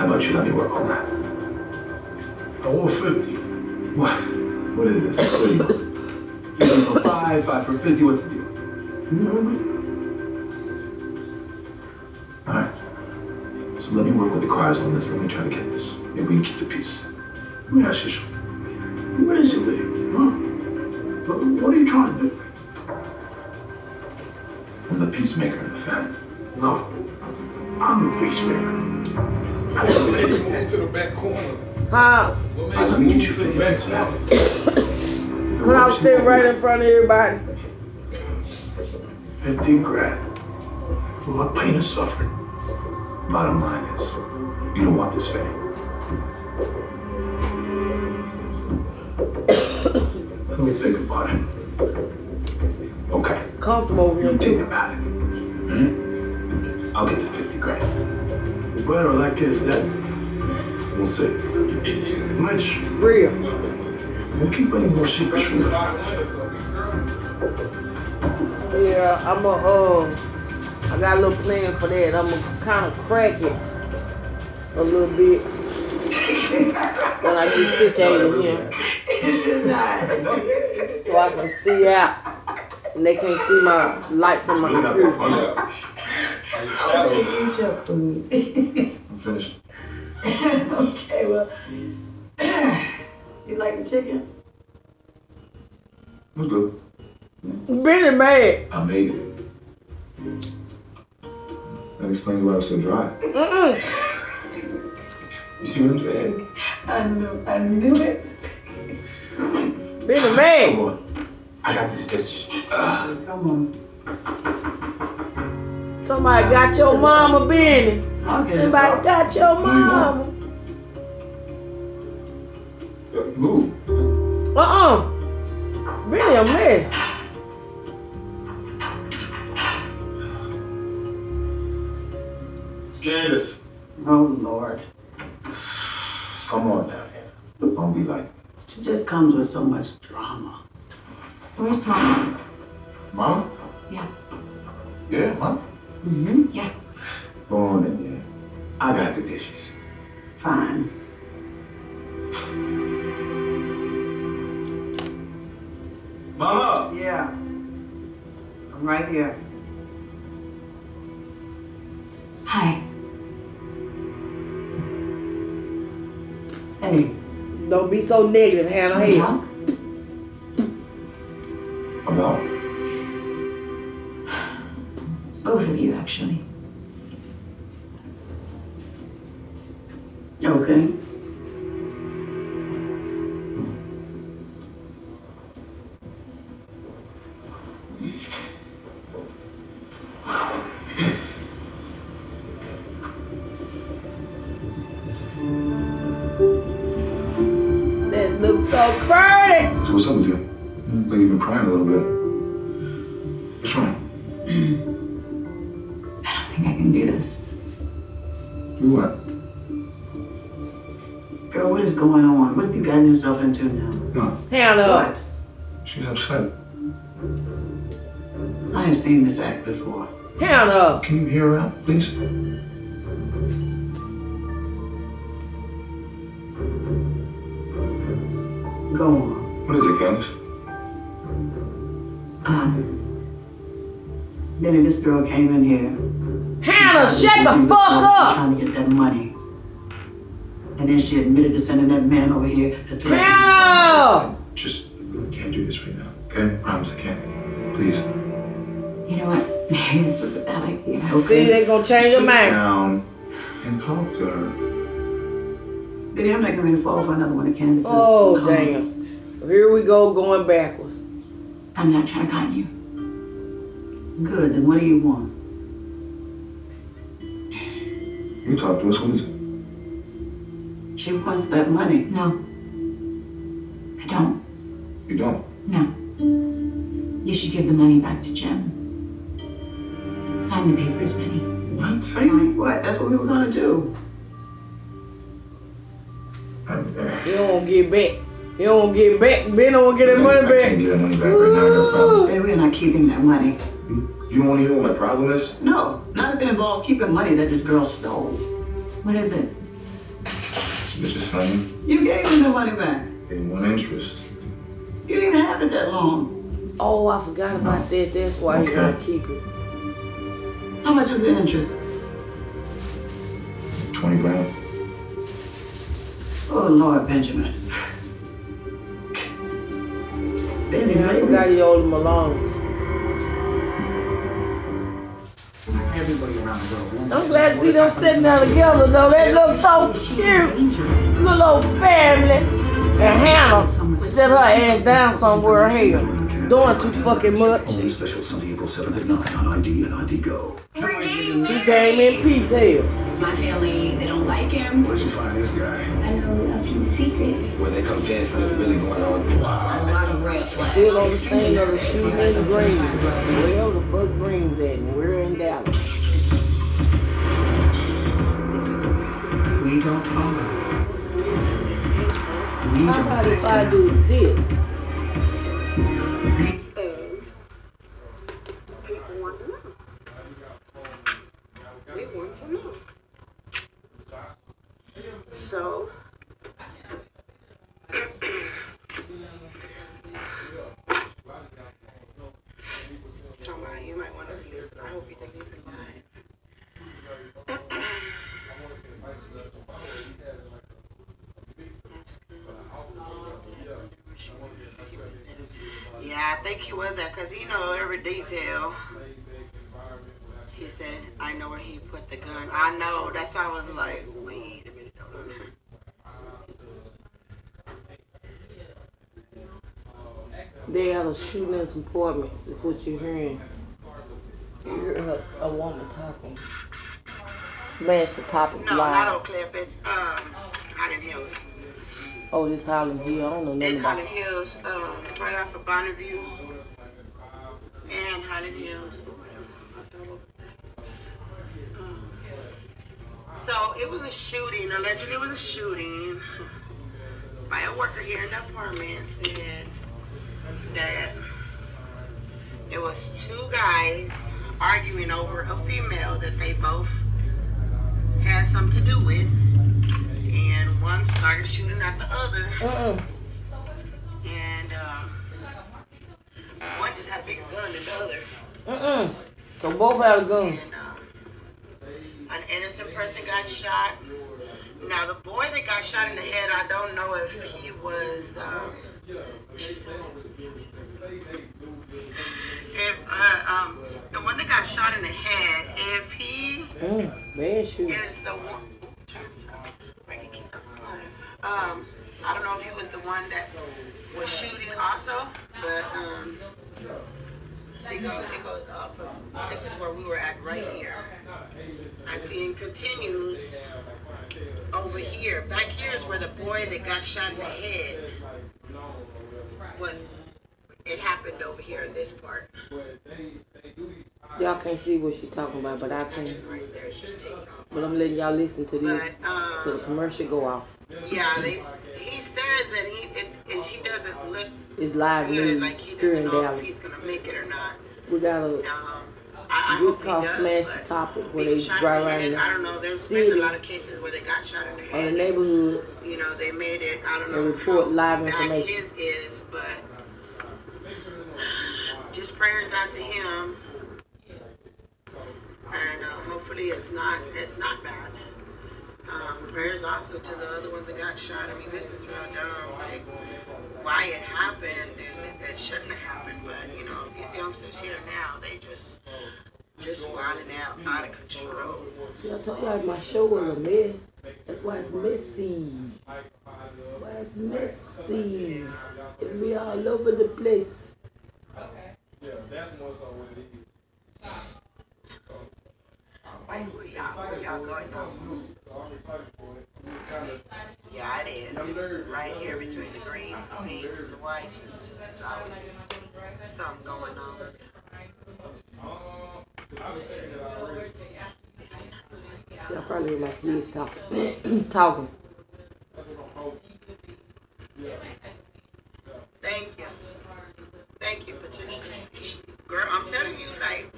S9: How about you let me work on that?
S27: I want 50.
S9: What? What is this? What are you? Fifty for five, five for fifty. What's the deal?
S27: You heard me?
S9: All right. So let me work with the Cryers on this. Let me try to get this. Maybe we can keep the peace.
S27: Let me ask you something. Where does he live? Huh? What, what are you trying to do?
S9: I'm the peacemaker in the family.
S27: No. I'm the peacemaker.
S18: Move to the back corner.
S7: Huh?
S18: What
S9: All
S18: made
S9: right,
S18: you
S9: let
S18: move
S9: you
S18: to the back corner?
S7: Because I was sitting right in front of everybody.
S27: 15 grand. For my pain and suffering.
S9: Bottom line is, you don't want this fame.
S7: Comfortable here,
S9: You think
S7: too.
S9: about it. Hmm? I'll get the 50 grand.
S27: Better like this, Dad.
S9: We'll see.
S27: Mitch,
S7: Real.
S27: don't keep any more secrets from me.
S7: Yeah, I'm a, uh, I got a little plan for that. I'm gonna kind of crack it a little bit when I get situated here. So I can see out. And they can't see my light from my computer.
S17: Oh, Eat your food.
S9: I'm finished.
S17: okay, well, you like the chicken?
S9: It was good.
S7: Really bad.
S9: I made it. That explains why I was so dry.
S7: Mm-mm.
S9: You see what I'm saying?
S17: I knew, I knew it.
S7: Really
S9: Come
S7: bad.
S9: On. I got this. It's, uh,
S17: Come on.
S7: Somebody got your mama Benny.
S5: I'll get it.
S7: Somebody got your mama.
S32: Move.
S7: Uh-uh. Really a mess.
S41: It's Candace.
S5: Oh, Lord.
S41: Come on now. Don't be like
S5: She just comes with so much drama.
S17: Where's mom?
S32: Mom?
S17: Yeah.
S32: Yeah, mom.
S5: Mm-hmm.
S17: Yeah.
S41: Go on in there. I got the dishes.
S5: Fine.
S41: Mama!
S5: Yeah. I'm right here.
S17: Hi.
S5: Hey.
S7: Don't be so negative, Hannah. Hey.
S32: I'm.
S17: Both of you, actually.
S5: Okay.
S32: Look like you've been crying a little bit. What's wrong?
S17: I don't think I can do this.
S32: Do what?
S5: Girl, what is going on? What have you gotten yourself into now?
S32: No.
S7: Hannah.
S32: She's upset.
S5: I have seen this act before.
S7: Hannah.
S32: Can you hear her out, please?
S5: Go on.
S32: What is it, Candace?
S5: Um, Benny, this girl came in here.
S7: Hannah, shut the
S5: get
S7: fuck
S5: herself
S7: up.
S5: Trying to get that money. And then she admitted to sending that man over here to threaten.
S7: Hannah!
S32: Just I can't do this right now. Okay? Promise I can't. Please.
S17: You know what? Maybe this was a bad idea.
S7: See, they gonna change your
S32: Sit
S7: mind.
S32: down and talk to her.
S5: Benny, I'm not going to fall for another one of Candace's.
S7: Oh,
S5: comments.
S7: damn. Here we go going backwards.
S17: I'm not trying to con you.
S5: Good, then what do you want?
S32: You talk to us. What is it?
S5: She wants that money.
S17: No. I don't.
S32: You don't.
S17: No. You should give the money back to Jim. Sign the papers, Penny.
S32: What?
S5: Sign what? That's what we were going to do.
S7: You don't want get back. You don't want to get back. Ben don't get that money back.
S32: I can't
S7: back.
S32: get that money back right now. I got a problem.
S5: Baby, we're not keeping that money.
S32: You don't want to hear what my problem is?
S5: No, not if it involves keeping money that this girl stole.
S17: What is it?
S32: Mrs. Honey,
S5: You gave me the money back.
S32: they want interest.
S5: You didn't even have it that long.
S7: Oh, I forgot about that. That's why he
S32: Okay.
S7: want to keep it.
S5: How much is the interest?
S32: 20 grand.
S5: Oh, Lord, Benjamin. Benny,
S7: I
S5: baby.
S7: forgot he owed him a loan.
S4: Everybody around the world.
S7: I'm glad to see them sitting there together, though. They look so cute. Little old family. And Hannah set her ass down somewhere here. Doing too fucking much.
S31: Only special Sunday, April 7th at 9 on ID and ID Go.
S7: She came in peace hell.
S24: My family, they don't like him.
S32: Where'd you find this guy?
S23: When they confess, what's really going on?
S24: A lot of red flags.
S7: Still on the scene of the shooting in the Greens. Where the fuck Greens at? And we're in Dallas.
S5: We don't follow. We
S7: How
S5: don't
S7: about if I do this?
S40: We want to know. So, Toma, you might want to delete. I hope you delete mine. Yeah, I think he was there because he know every detail. He said, I know where he put the gun. I know. That's how I was like, wait a minute. hold on.
S7: They had a shooting in some apartments, is what you're hearing. You hear a, a woman talking. Smash the topic
S40: No,
S7: live.
S40: not Oak Cliff. It's um, Highland Hills.
S7: Oh, this Highland Hill. I don't know nothing
S40: It's
S7: about
S40: Highland Hills, um, right off of Bonnie View and Highland Hills. Um, So it was a shooting. Allegedly, it was a shooting by a worker here in the apartment. Said that it was two guys arguing over a female that they both had something to do with, and one started shooting at the other. And um, one just had a bigger gun than the other.
S7: Mm-mm. So both had a gun.
S40: An innocent person got shot. Now the boy that got shot in the head, I don't know if he was. Um, if uh, um, the one that got shot in the head, if he
S7: Mm, bad shoot.
S40: is the one. Um, I don't know if he was the one that was shooting also, but um, see, go, it goes off of. This is where we were at right here. I'm seeing continues over here. Back here is where the boy that got shot in the head was. It happened over here in this part.
S7: Y'all can't see what she's talking about, but I can.
S40: Right there, just taking off.
S7: But I'm letting y'all listen to this
S40: But, um,
S7: till the commercial go off.
S40: Yeah, they. He says that he it, it, he doesn't look
S7: It's live
S40: good,
S7: news
S40: like he doesn't know if
S7: Dallas.
S40: he's gonna make it or not.
S7: We gotta
S40: Um, I,
S7: good call smash the topic where they drive
S40: the
S7: around
S40: I don't know. There's
S7: city
S40: been a lot of cases where they got shot in the head.
S7: or the neighborhood
S40: You know, they made it. I don't know
S7: report live information.
S40: his is, but just prayers out to him, and uh, hopefully it's not it's not bad. Prayers also to the other ones that got shot. I mean, this is real dumb. Like why it happened, and it, shouldn't have happened. But you know, these youngsters here now, they just just wilding out, out of control.
S7: See, I told y'all my show was a mess. That's why it's messy. Why it's messy. It be all over the place.
S42: Yeah, that's more so what it is.
S40: Where y'all, going? Yeah, it is. It's right here between the greens, the pinks, and the whites. It's, it's always something going on.
S7: Y'all probably my kids talking. talking.
S40: Thank you. Thank you, Patricia. Girl, I'm telling you, like,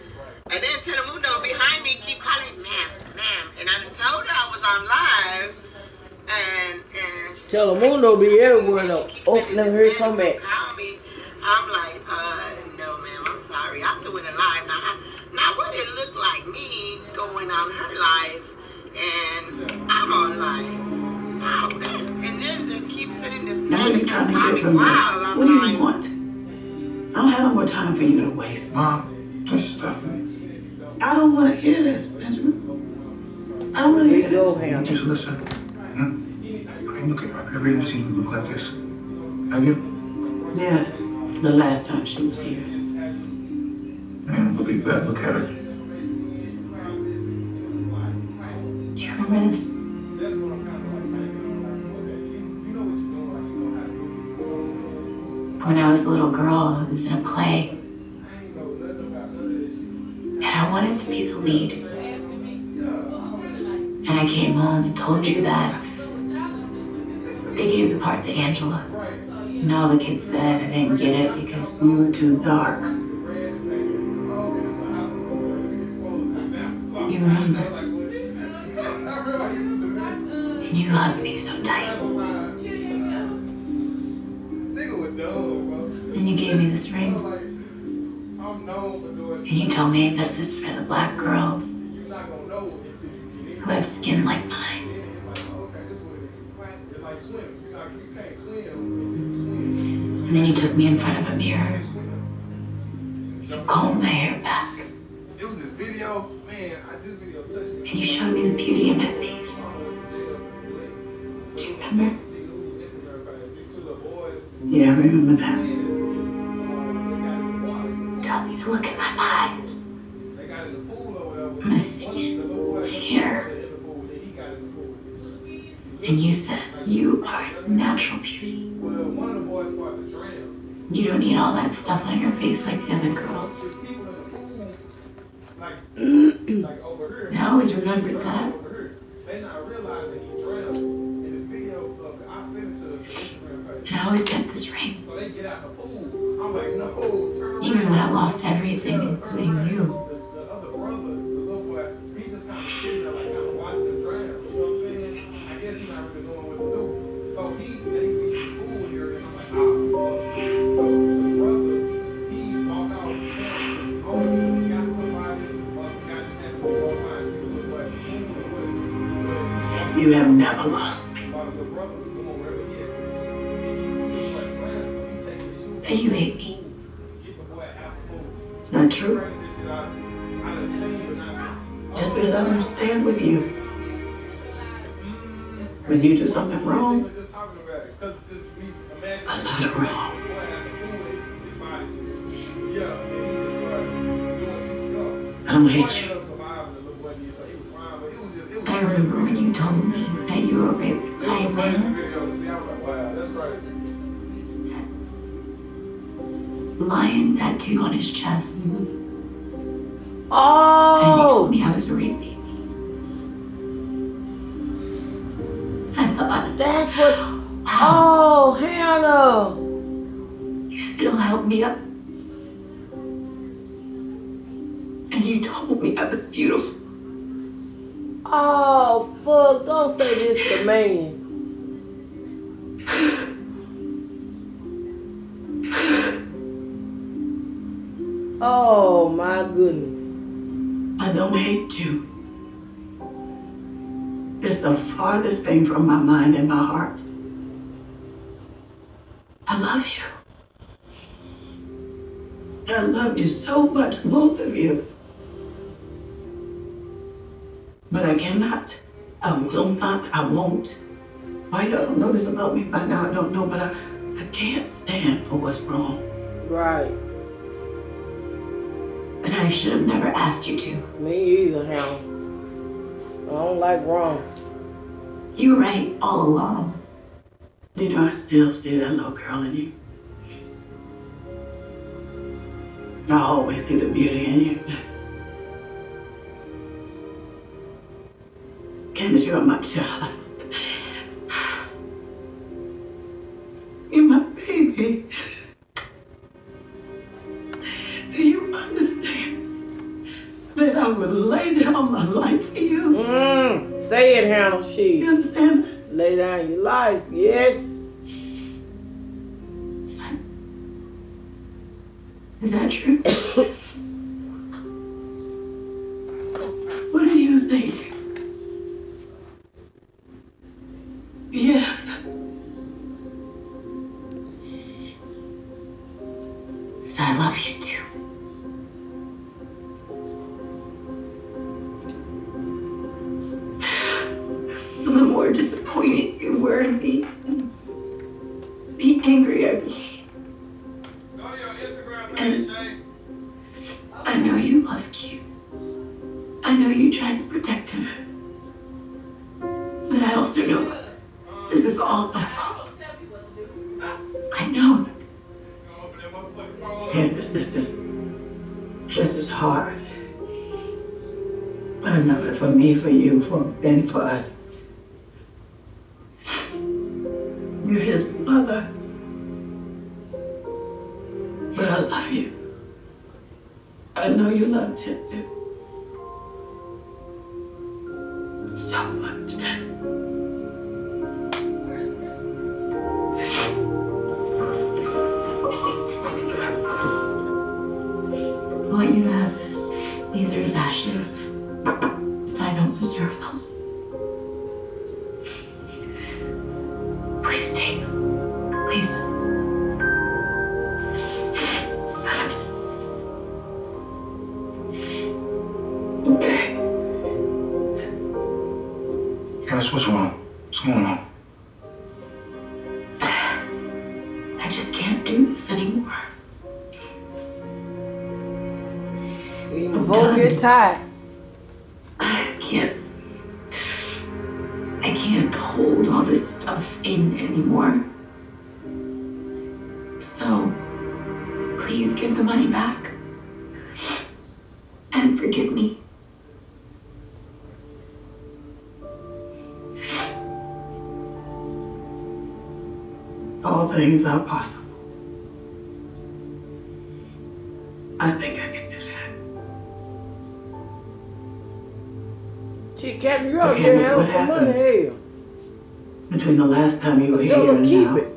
S40: and then Telemundo behind me keep calling me, ma'am, ma'am. And I told her I was on live. And, and she
S7: Telemundo be everywhere though. Oh, let me hear it come back.
S40: call me. I'm like, uh, no, ma'am, I'm sorry. I'm doing it live. Now, I, now what it looked like me going on her live and I'm on live. Now that, and then they keep sending this
S5: Now what are you trying to get from this? What do you want? I don't have no more time for you to waste.
S32: Mom, just stop it.
S5: I don't want to hear this, Benjamin. I don't want to hear this.
S32: Just listen. Hmm? I mean, look, I've never even seen you look like this. Have you?
S5: Yeah, the last time she was here.
S32: Man, look at that. Look at her.
S18: Do you remember this? When I was a little girl, I was in a play. And I wanted to be the lead. And I came home and told you that they gave the part to Angela. And all the kids said I didn't get it because we were too dark. You remember? And you hugged me so tight. And you gave me this ring. And you told me this is for the black girls have skin like mine. And then you took me in front of a mirror. You combed my hair all that stuff on your face like the other girls. I always remembered that. You
S5: have never lost me.
S18: And you hate me.
S5: It's not true. Just because I don't stand with you. When you do something wrong, I love it wrong. I don't hate you.
S18: Lion tattoo on his chest. Oh! And you
S7: Oh,
S18: told me I was a rape baby. I thought,
S7: that's what. Oh, hell no.
S18: you still held me up. And you told me I was beautiful.
S7: Oh, fuck. Don't say this to man. Oh, my goodness.
S5: I don't hate you. It's the farthest thing from my mind and my heart. I love you. I love you so much, both of you. But I cannot, I will not, I won't. Why y'all don't know this about me by now, I don't know, but I, I can't stand for what's wrong.
S7: Right.
S18: And I should have never asked you to.
S7: Me either, hell. I don't like wrong.
S18: You were right all along.
S5: You know, I still see that little girl in you. I always see the beauty in you. Candace, you're my child.
S18: Me,
S5: for you, for and for us.
S18: Please.
S5: Okay.
S32: Guys, what's wrong? What's going on?
S18: I just can't do this anymore.
S7: You hold your tight.
S18: Things are possible. I think I can do that.
S7: Gee, Captain, you
S18: Okay,
S7: out here
S18: this is
S7: having
S18: what
S7: some money,
S18: happened.
S7: hell.
S18: Between the last time you were
S7: Tell
S18: here and
S7: keep
S18: now.
S7: it.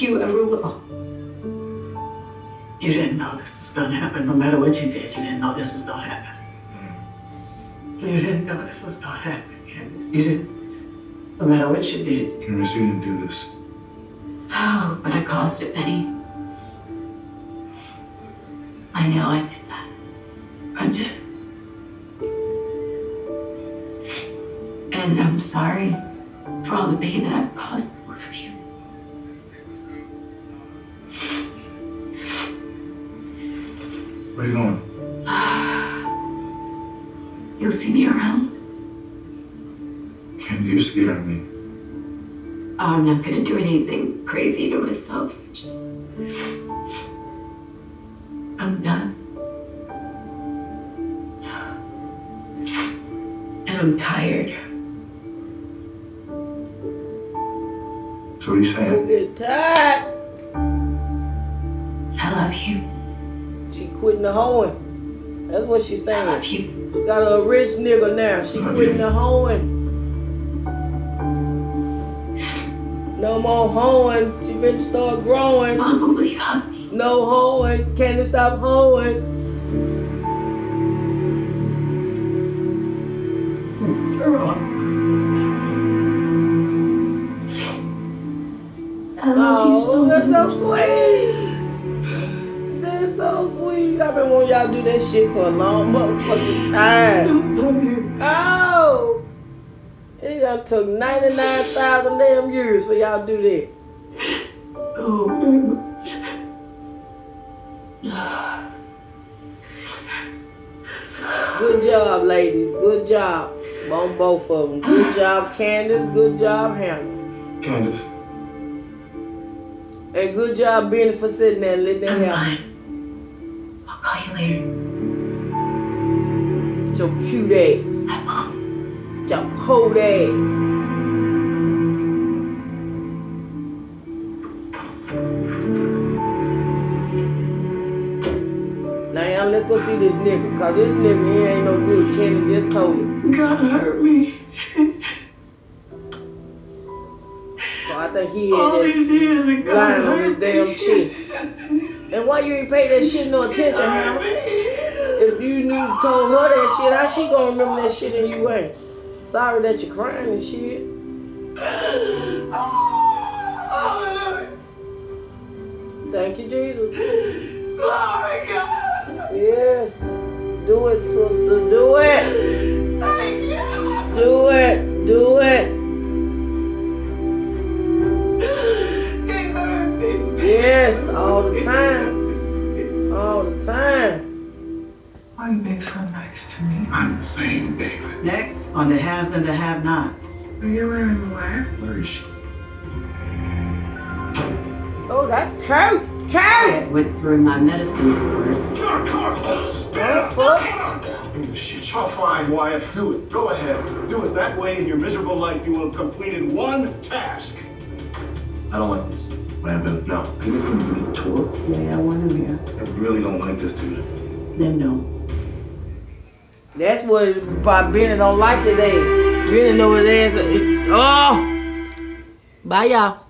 S17: You ever will. Oh.
S18: You didn't know this was gonna happen. No matter what you did, you didn't know this was gonna happen. Mm. You didn't know this was gonna happen. You didn't. No matter what you did.
S32: Candace, you didn't do this.
S17: Oh, but I caused it, Benny. I know I did that. I did. And I'm sorry for all the pain that I've caused
S32: Where are you going?
S17: You'll see me around.
S32: Candy, you're scaring me.
S17: Oh, I'm not gonna do anything crazy to myself. Just. I'm done. And I'm tired.
S32: So what are you saying?
S7: Get tired.
S17: I love you.
S7: Quitting the hoeing. That's what she's saying. I love you. She got a rich nigga now. She quitting the hoeing. No more hoeing. She finna start growing.
S17: Mama, will you me?
S7: No hoeing. Can't stop hoeing?
S17: I love you
S7: oh, so Oh, that's so sweet. I've been wanting y'all to do that shit for a long motherfucking time. Oh! It done took 99,000 damn years for y'all to do that.
S17: Oh.
S7: Good job, ladies. Good job. On both of them. Good job, Candace. Good job, Hannah.
S32: Candace.
S7: And good job, Benny, for sitting there and letting that happen.
S17: I'll call you later.
S7: Your cute ass. Your cold ass. Now y'all let's go see this nigga, cause this nigga he ain't no good. Kenny just told it.
S17: God hurt me.
S7: So I think he
S17: All
S7: had
S17: these years
S7: that
S17: ago.
S7: line on his damn chest. And why you ain't pay that shit no attention, Hannah? If you knew told her that shit, how she gonna remember that shit and you ain't? Sorry that you're crying and shit. Oh, Thank you, Jesus.
S17: Glory God.
S7: Yes. Do it, sister. Do it.
S17: Thank you.
S7: Do it. Do it.
S17: He hurt me.
S7: Yes, the time. All the time.
S43: Why you being so nice to me?
S32: I'm the same, baby.
S5: Next, on the haves and the have-nots.
S43: Are you wearing where?
S32: Where is she?
S7: Oh, that's Kurt. Kurt.
S5: I went through my medicine drawers.
S41: Oh, fine, Wyatt. Do it. Go ahead. Do it that way in your miserable life. You will have completed one task.
S4: I don't like this.
S32: What happened?
S4: No. Are you guys gonna give me tour?
S5: Yeah, I want him here.
S32: I really don't like this dude.
S5: Then no.
S7: That's what Bob Benny don't like it. They Benny know his ass. Oh, bye y'all.